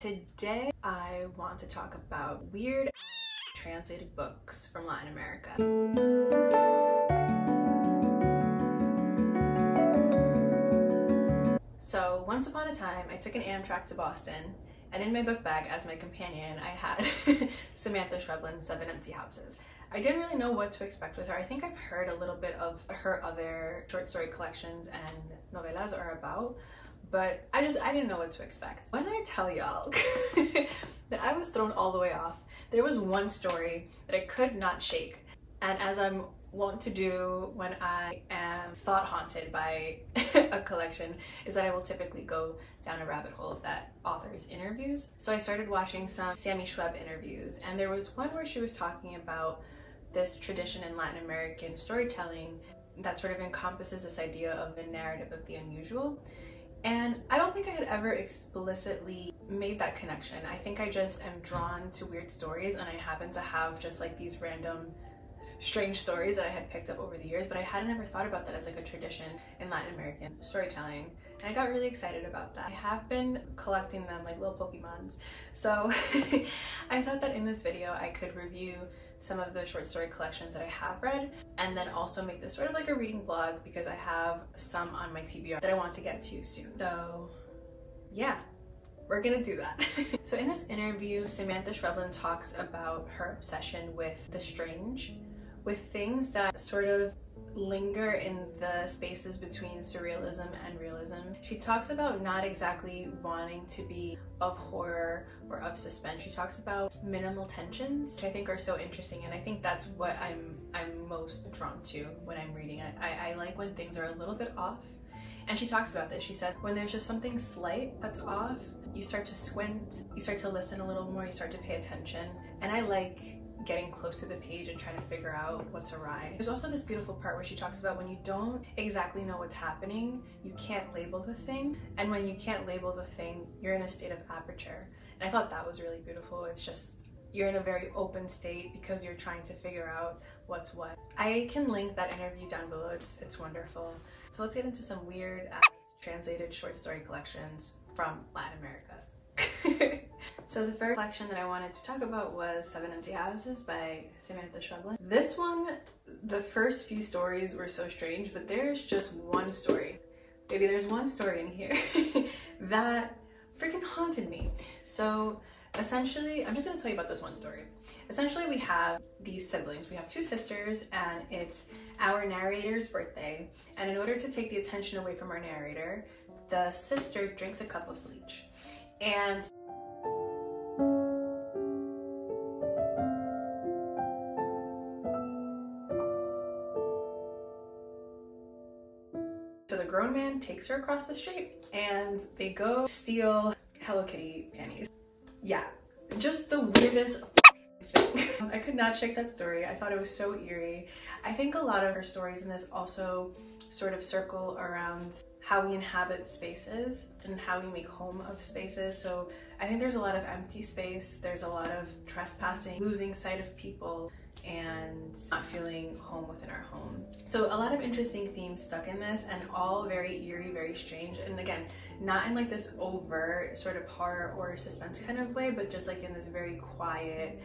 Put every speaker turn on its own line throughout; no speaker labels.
Today I want to talk about weird translated books from Latin America. So once upon a time I took an Amtrak to Boston and in my book bag as my companion I had Samanta Schweblin's Seven Empty Houses. I didn't really know what to expect with her. I think I've heard a little bit of her other short story collections and novelas are about, but I just I didn't know what to expect. When I tell y'all that I was thrown all the way off, there was one story that I could not shake. And as I'm wont to do when I am thought haunted by a collection is that I will typically go down a rabbit hole of that author's interviews. So I started watching some Sammy Schweb interviews and there was one where she was talking about this tradition in Latin American storytelling that sort of encompasses this idea of the narrative of the unusual. And I don't think I had ever explicitly made that connection. I think I just am drawn to weird stories and I happen to have just like these random strange stories that I had picked up over the years, but I hadn't ever thought about that as like a tradition in Latin American storytelling. And I got really excited about that. I have been collecting them like little Pokemons. So I thought that in this video I could review some of the short story collections that I have read and then also make this sort of like a reading vlog because I have some on my TBR that I want to get to soon. So yeah, we're gonna do that. so in this interview, Samanta Schweblin talks about her obsession with the strange, with things that sort of linger in the spaces between surrealism and realism. She talks about not exactly wanting to be of horror or of suspense. She talks about minimal tensions, which I think are so interesting and I think that's what I'm I'm most drawn to when I'm reading it. I, I like when things are a little bit off and she talks about this. She said, when there's just something slight that's off, you start to squint, you start to listen a little more, you start to pay attention. And I like getting close to the page and trying to figure out what's awry. There's also this beautiful part where she talks about when you don't exactly know what's happening, you can't label the thing. And when you can't label the thing, you're in a state of aperture. And I thought that was really beautiful. It's just, you're in a very open state because you're trying to figure out what's what. I can link that interview down below. It's, it's wonderful. So let's get into some weird translated short story collections from Latin America. So the first collection that I wanted to talk about was Seven Empty Houses by Samanta Schweblin. This one, the first few stories were so strange, but there's just one story. Maybe there's one story in here that freaking haunted me. So essentially, I'm just gonna tell you about this one story. Essentially, we have these siblings. We have two sisters and it's our narrator's birthday. And in order to take the attention away from our narrator, the sister drinks a cup of bleach. And takes her across the street and they go steal Hello Kitty panties. Yeah, just the weirdest. I could not shake that story. I thought it was so eerie. I think a lot of her stories in this also sort of circle around how we inhabit spaces and how we make home of spaces. So I think there's a lot of empty space. There's a lot of trespassing, losing sight of people, and not feeling home within our home. So a lot of interesting themes stuck in this and all very eerie, very strange. And again, not in like this overt sort of horror or suspense kind of way, but just like in this very quiet,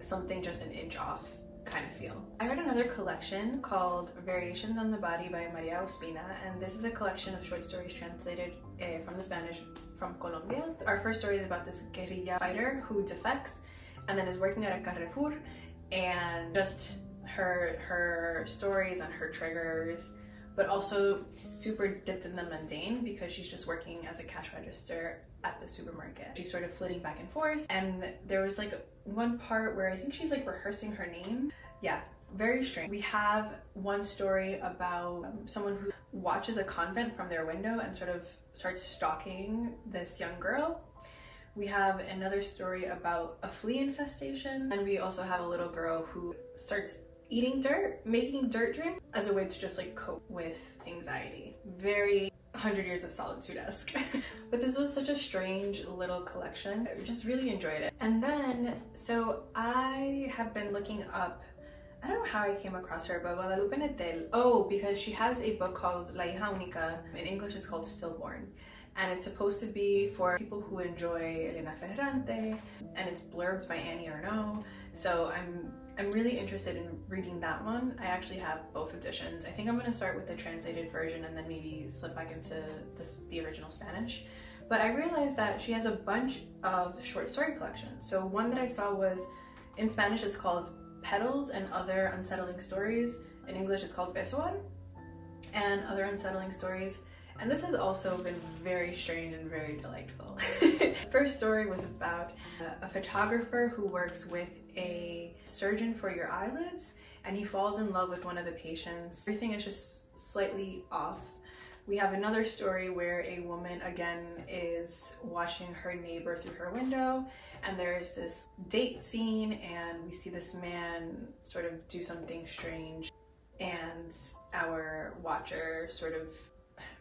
something just an inch off kind of feel. I read another collection called Variations on the Body by Maria Ospina, and this is a collection of short stories translated uh, from the Spanish from Colombia. Our first story is about this guerrilla fighter who defects and then is working at a Carrefour and just her her stories and her triggers but also super dipped in the mundane because she's just working as a cash register at the supermarket. She's sort of flitting back and forth and there was like one part where I think she's like rehearsing her name. Yeah, very strange. We have one story about um, someone who watches a convent from their window and sort of starts stalking this young girl we have another story about a flea infestation. And we also have a little girl who starts eating dirt, making dirt drink as a way to just like cope with anxiety. Very 100 Years of Solitude-esque. but this was such a strange little collection. I just really enjoyed it. And then, so I have been looking up I don't know how I came across her, but Guadalupe Nettel. Oh, because she has a book called La Hija Única. In English, it's called Stillborn and it's supposed to be for people who enjoy Elena Ferrante and it's blurbs by Annie Ernaux. So I'm I'm really interested in reading that one. I actually have both editions. I think I'm gonna start with the translated version and then maybe slip back into the original Spanish. But I realized that she has a bunch of short story collections. So one that I saw was, in Spanish it's called Petals and Other Unsettling Stories. In English it's called Bezoar and Other Unsettling Stories. And this has also been very strange and very delightful. First story was about a photographer who works with a surgeon for your eyelids and he falls in love with one of the patients. Everything is just slightly off. We have another story where a woman again is watching her neighbor through her window and there's this date scene and we see this man sort of do something strange and our watcher sort of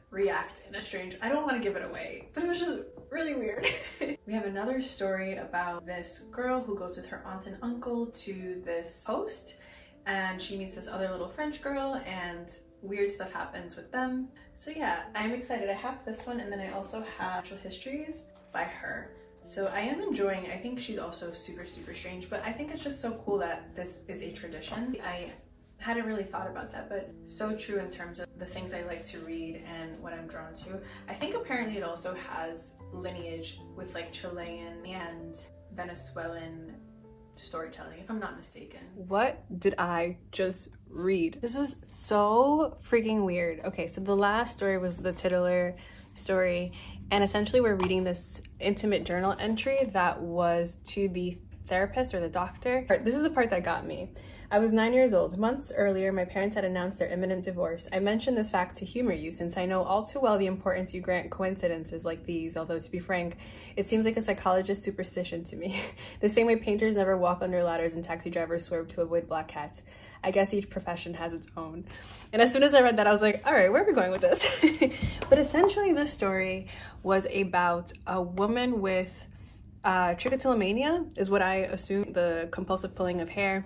react in a strange I don't want to give it away but it was just really weird. We have another story about this girl who goes with her aunt and uncle to this post and she meets this other little French girl and weird stuff happens with them. So yeah I'm excited. I have this one and then I also have Natural Histories by her. So I am enjoying I think she's also super super strange but I think it's just so cool that this is a tradition. I hadn't really thought about that, but so true in terms of the things I like to read and what I'm drawn to. I think apparently it also has lineage with like Chilean and Venezuelan storytelling, if I'm not mistaken.
What did I just read? This was so freaking weird. Okay, so the last story was the titular story, and essentially we're reading this intimate journal entry that was to the therapist or the doctor. This is the part that got me. I was nine years old. Months earlier, my parents had announced their imminent divorce. I mentioned this fact to humor you since I know all too well the importance you grant coincidences like these, although to be frank, it seems like a psychologist's superstition to me. the same way painters never walk under ladders and taxi drivers swerve to avoid black cats. I guess each profession has its own. And as soon as I read that, I was like, all right, where are we going with this? but essentially, this story was about a woman with uh, trichotillomania, is what I assume, the compulsive pulling of hair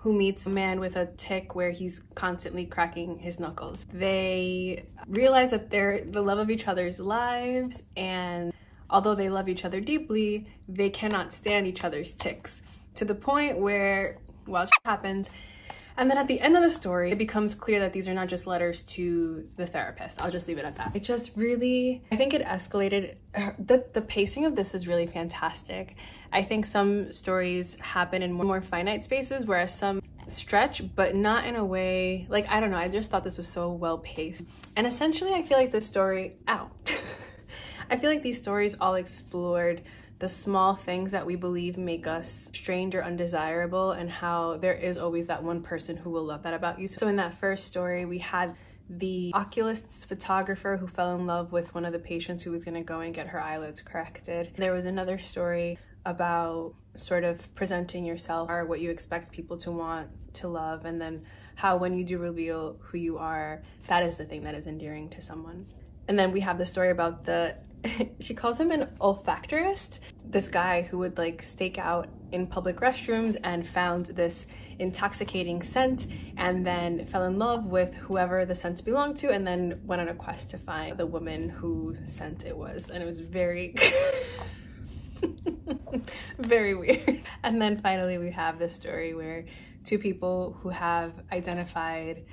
who meets a man with a tic where he's constantly cracking his knuckles. They realize that they're the love of each other's lives and although they love each other deeply, they cannot stand each other's tics to the point where, well, happens. And then at the end of the story, it becomes clear that these are not just letters to the therapist. I'll just leave it at that. It just really, I think it escalated. The, the pacing of this is really fantastic. I think some stories happen in more finite spaces, whereas some stretch, but not in a way, like, I don't know, I just thought this was so well paced. And essentially, I feel like this story, out. I feel like these stories all explored the small things that we believe make us strange or undesirable and how there is always that one person who will love that about you. So in that first story, we had the oculist photographer who fell in love with one of the patients who was to go and get her eyelids corrected. There was another story about sort of presenting yourself or what you expect people to want to love and then how when you do reveal who you are that is the thing that is endearing to someone and then we have the story about the she calls him an olfactorist this guy who would like stake out in public restrooms and found this intoxicating scent and then fell in love with whoever the scent belonged to and then went on a quest to find the woman whose scent it was and it was very Very weird. And then finally, we have this story where two people who have identified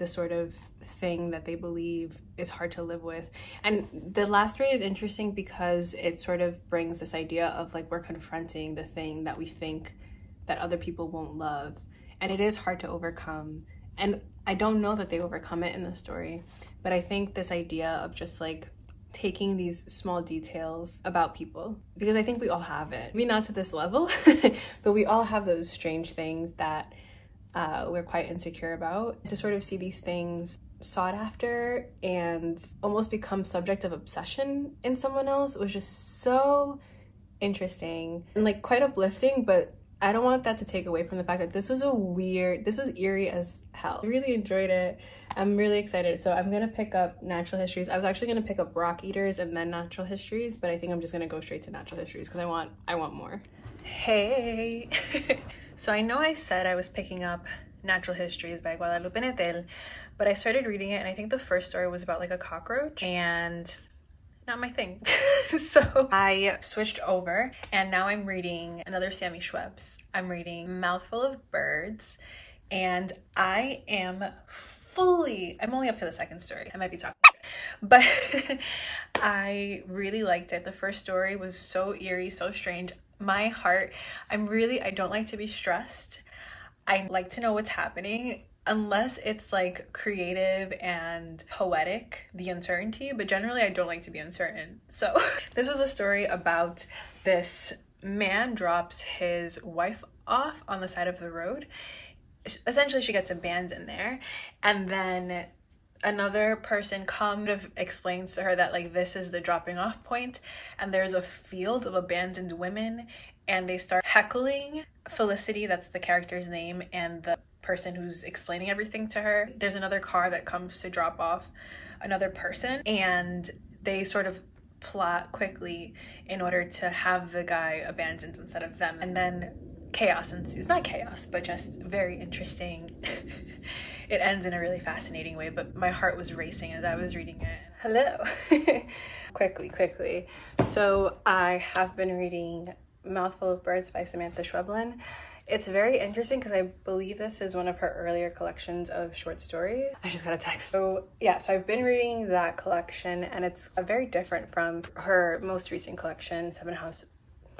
the sort of thing that they believe is hard to live with. And the last story is interesting because it sort of brings this idea of like we're confronting the thing that we think that other people won't love. And it is hard to overcome. And I don't know that they overcome it in the story, but I think this idea of just like taking these small details about people because I think we all have it. Maybe not to this level, but we all have those strange things that uh, we're quite insecure about. To sort of see these things sought after and almost become subject of obsession in someone else was just so interesting and like quite uplifting, but I don't want that to take away from the fact that this was a weird, this was eerie as hell. I really enjoyed it. I'm really excited. So I'm gonna pick up natural histories. I was actually gonna pick up rock eaters and then natural histories, but I think I'm just gonna go straight to natural histories because I want I want more. Hey. so I know I said I was picking up Natural Histories by Guadalupe Nettel, but I started reading it and I think the first story was about like a cockroach and
not my thing. so I switched over and now I'm reading another Sammy Schweppes. I'm reading Mouthful of Birds and I am fully, I'm only up to the second story. I might be talking, but I really liked it. The first story was so eerie, so strange. My heart, I'm really, I don't like to be stressed. I like to know what's happening unless it's like creative and poetic, the uncertainty, but generally I don't like to be uncertain. So, this was a story about this man drops his wife off on the side of the road. Essentially, she gets abandoned there, and then another person comes of explains to her that like this is the dropping off point and there's a field of abandoned women and they start heckling Felicity, that's the character's name, and the person who's explaining everything to her. There's another car that comes to drop off another person, and they sort of plot quickly in order to have the guy abandoned instead of them. And then chaos ensues. Not chaos, but just very interesting. it ends in a really fascinating way, but my heart was racing as I was reading it. Hello. quickly, quickly. So I have been reading Mouthful of Birds by Samanta Schweblin. It's very interesting because I believe this is one of her earlier collections of short stories. I just got a text. So yeah, so I've been reading that collection and it's very different from her most recent collection, Seven House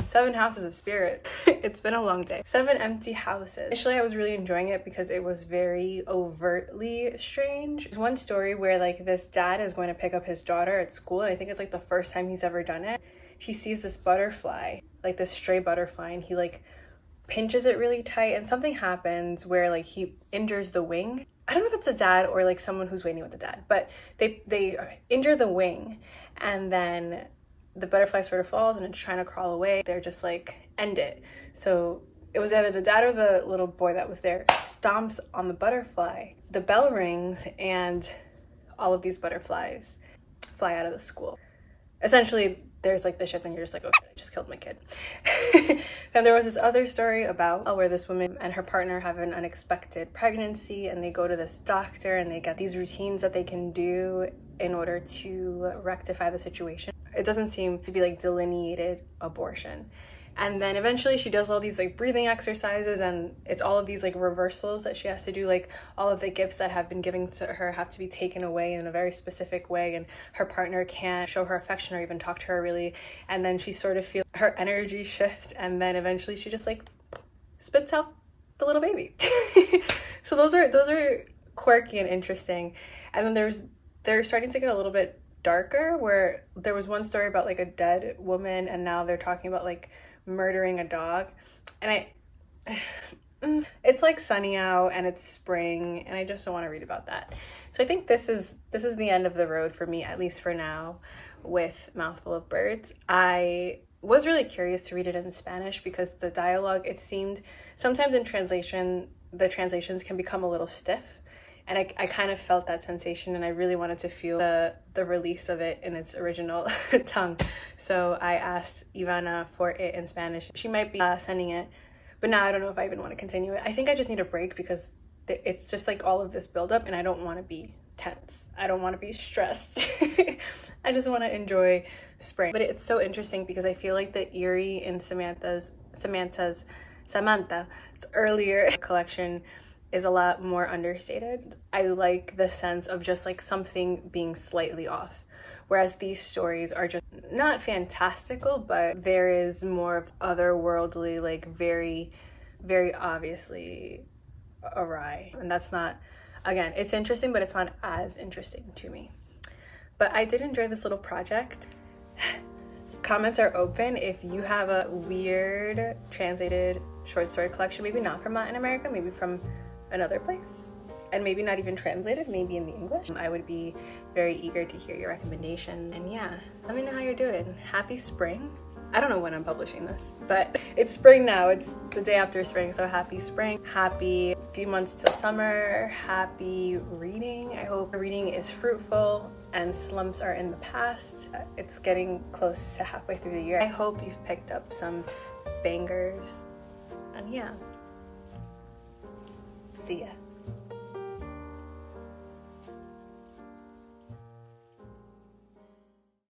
Seven Houses of Spirit. it's been a long day. Seven Empty Houses. Initially, I was really enjoying it because it was very overtly strange. There's one story where like this dad is going to pick up his daughter at school and I think it's like the first time he's ever done it. He sees this butterfly, like this stray butterfly, and he like pinches it really tight and something happens where like he injures the wing i don't know if it's a dad or like someone who's waiting with the dad but they they injure the wing and then the butterfly sort of falls and it's trying to crawl away they're just like end it so it was either the dad or the little boy that was there stomps on the butterfly the bell rings and all of these butterflies fly out of the school essentially there's like the ship and you're just like, okay, I just killed my kid. and there was this other story about oh, where this woman and her partner have an unexpected pregnancy and they go to this doctor and they get these routines that they can do in order to rectify the situation. It doesn't seem to be like delineated abortion. And then eventually she does all these like breathing exercises and it's all of these like reversals that she has to do like all of the gifts that have been given to her have to be taken away in a very specific way and her partner can't show her affection or even talk to her really. And then she sort of feels her energy shift and then eventually she just like spits out the little baby. So those are those are quirky and interesting. And then there's they're starting to get a little bit darker where there was one story about like a dead woman and now they're talking about like murdering a dog. And I mm, it's like sunny out and it's spring and I just don't want to read about that. So I think this is this is the end of the road for me at least for now with Mouthful of Birds. I was really curious to read it in Spanish because the dialogue it seemed sometimes in translation the translations can become a little stiff and I, I kind of felt that sensation and I really wanted to feel the, the release of it in its original tongue. So I asked Ivana for it in Spanish. She might be uh, sending it, but now I don't know if I even want to continue it. I think I just need a break because it's just like all of this buildup and I don't want to be tense. I don't want to be stressed. I just want to enjoy spring. But it's so interesting because I feel like the eerie in Samanta's Samanta's Samanta's earlier collection is a lot more understated. I like the sense of just like something being slightly off. Whereas these stories are just not fantastical, but there is more of otherworldly, like very, very obviously awry. And that's not, again, it's interesting, but it's not as interesting to me. But I did enjoy this little project. Comments are open if you have a weird translated short story collection, maybe not from Latin America, maybe from another place and maybe not even translated, maybe in the English. I would be very eager to hear your recommendation. And yeah, let me know how you're doing. Happy spring. I don't know when I'm publishing this, but it's spring now. It's the day after spring, so happy spring. Happy few months till summer. Happy reading. I hope reading is fruitful and slumps are in the past. It's getting close to halfway through the year. I hope you've picked up some bangers. And yeah, See.